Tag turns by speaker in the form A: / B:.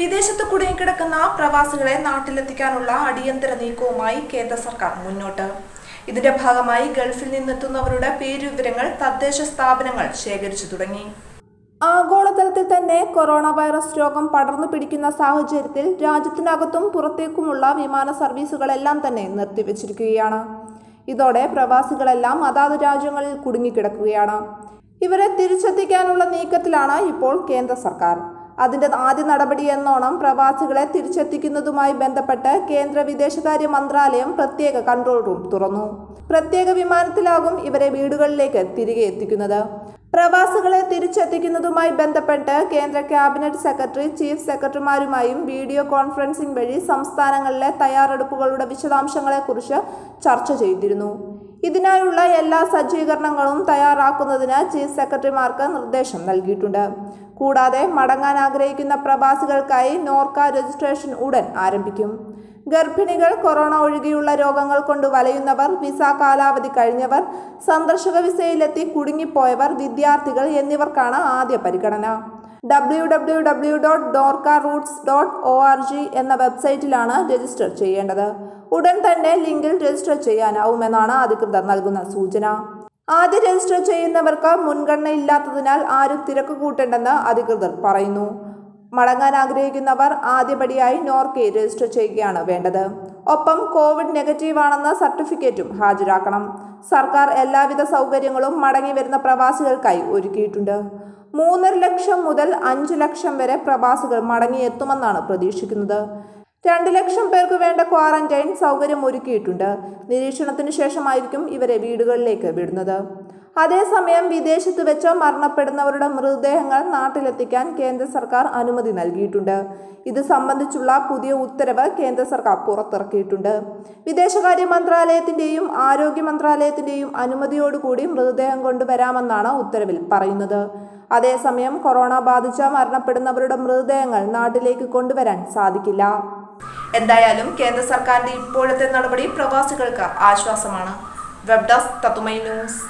A: വിദേശത്ത് കുടുങ്ങിക്കിടക്കുന്ന പ്രവാസികളെ നാട്ടിലെത്തിക്കാനുള്ള അടിയന്തര നീക്കവുമായി കേന്ദ്ര സർക്കാർ മുന്നോട്ട്. ഇതിന്റെ ഭാഗമായി ഗൾഫിൽ നിന്നെത്തുന്നവരുടെ പേരുവിവരങ്ങൾ തദ്ദേശ സ്ഥാപനങ്ങൾ ശേഖരിച്ചു തുടങ്ങി.
B: ആഗോളതലത്തിൽ തന്നെ കൊറോണ വൈറസ് രോഗം പടർന്നു പിടിക്കുന്ന സാഹചര്യത്തിൽ രാജ്യത്തിനകത്തും പുറത്തേക്കുമുള്ള വിമാന സർവീസുകളെല്ലാം തന്നെ നിർത്തിവച്ചിരിക്കുകയാണ്. ഇതോടെ പ്രവാസികളെല്ലാം അതാത് രാജ്യങ്ങളിൽ കുടുങ്ങിക്കിടക്കുകയാണ്. ഇവരെ തിരിച്ചെത്തിക്കാനുള്ള നീക്കത്തിലാണ് ഇപ്പോൾ കേന്ദ്ര സർക്കാർ. അതിന്റെ ആദ്യ നടപടി എന്നോണം പ്രവാസികളെ തിരിച്ചെത്തിക്കുന്നതുമായി ബന്ധപ്പെട്ട് കേന്ദ്ര വിദേശകാര്യ മന്ത്രാലയം പ്രത്യേക കൺട്രോൾ റൂം തുറന്നു. പ്രത്യേക വിമാനത്തിലാകും ഇവരെ വീടുകളിലേക്ക് തിരികെ എത്തിക്കുന്നത്. പ്രവാസികളെ തിരിച്ചെത്തിക്കുന്നതുമായി ബന്ധപ്പെട്ട് കേന്ദ്ര ക്യാബിനറ്റ് സെക്രട്ടറി ചീഫ് സെക്രട്ടറിമാരുമായും വീഡിയോ കോൺഫറൻസിംഗ് വഴി സംസ്ഥാനങ്ങളിലെ തയ്യാറെടുപ്പുകളുടെ വിശദാംശങ്ങളെക്കുറിച്ച് ചർച്ച ചെയ്തിരുന്നു. ഇതിനായുള്ള എല്ലാ സജ്ജീകരണങ്ങളും തയ്യാറാക്കുന്നതിന് ചീഫ് സെക്രട്ടറിമാർക്ക് നിർദ്ദേശം നൽകിയിട്ടുണ്ട്. കൂടാതെ മടങ്ങാൻ ആഗ്രഹിക്കുന്ന പ്രവാസികൾക്കായി നോർക്ക രജിസ്ട്രേഷൻ ഉടൻ ആരംഭിക്കും. ഗർഭിണികൾ കൊറോണ ഒഴികെയുള്ള രോഗങ്ങൾ കൊണ്ട് വലയുന്നവർ വിസ കാലാവധി കഴിഞ്ഞവർ സന്ദർശക വിസയിലെത്തി കുടുങ്ങിപ്പോയവർ വിദ്യാർത്ഥികൾ എന്നിവർക്കാണ് ആദ്യ പരിഗണന. W W W dot Norka roots dot O R G എന്ന വെബ്സൈറ്റിലാണ് രജിസ്റ്റർ ചെയ്യേണ്ടത്. ഉടൻ തന്നെ ലിങ്കിൽ രജിസ്റ്റർ ചെയ്യാനാവുമെന്നാണ് അധികൃതർ നൽകുന്ന സൂചന. ആദ്യ രജിസ്റ്റർ ചെയ്യുന്നവർക്ക് മുൻഗണന ഇല്ലാത്തതിനാൽ ആരും തിരക്ക് കൂട്ടേണ്ടെന്ന് അധികൃതർ പറയുന്നു. മടങ്ങാൻ ആഗ്രഹിക്കുന്നവർ ആദ്യപടിയായി നോർക്കെ രജിസ്റ്റർ ചെയ്യുകയാണ് വേണ്ടത്. ഒപ്പം കോവിഡ് നെഗറ്റീവ് ആണെന്ന സർട്ടിഫിക്കറ്റും ഹാജരാക്കണം. സർക്കാർ എല്ലാവിധ സൗകര്യങ്ങളും മടങ്ങി വരുന്ന പ്രവാസികൾക്കായി ഒരുക്കിയിട്ടുണ്ട്. മൂന്നര ലക്ഷം മുതൽ അഞ്ച് ലക്ഷം വരെ പ്രവാസികൾ മടങ്ങിയെത്തുമെന്നാണ് പ്രതീക്ഷിക്കുന്നത്. രണ്ട് ലക്ഷം പേർക്ക് വേണ്ട ക്വാറന്റൈൻ സൗകര്യം ഒരുക്കിയിട്ടുണ്ട്. നിരീക്ഷണത്തിന് ശേഷമായിരിക്കും ഇവരെ വീടുകളിലേക്ക് വിടുന്നത്. അതേസമയം വിദേശത്ത് വെച്ച് മരണപ്പെടുന്നവരുടെ മൃതദേഹങ്ങൾ നാട്ടിലെത്തിക്കാൻ കേന്ദ്ര സർക്കാർ അനുമതി നൽകിയിട്ടുണ്ട്. ഇത് സംബന്ധിച്ചുള്ള പുതിയ ഉത്തരവ് കേന്ദ്ര സർക്കാർ പുറത്തിറക്കിയിട്ടുണ്ട്. വിദേശകാര്യ മന്ത്രാലയത്തിന്റെയും ആരോഗ്യ മന്ത്രാലയത്തിന്റെയും അനുമതിയോടുകൂടി മൃതദേഹം കൊണ്ടുവരാമെന്നാണ് ഉത്തരവിൽ പറയുന്നത്. അതേസമയം കൊറോണ ബാധിച്ച മരണപ്പെടുന്നവരുടെ മൃതദേഹങ്ങൾ നാട്ടിലേക്ക് കൊണ്ടുവരാൻ സാധിക്കില്ല.
A: എന്തായാലും കേന്ദ്ര സർക്കാരിന്റെ ഇപ്പോഴത്തെ നടപടി പ്രവാസികൾക്ക് ആശ്വാസമാണ്. വെബ് ഡെസ്ക് തത്തുമൈ ന്യൂസ്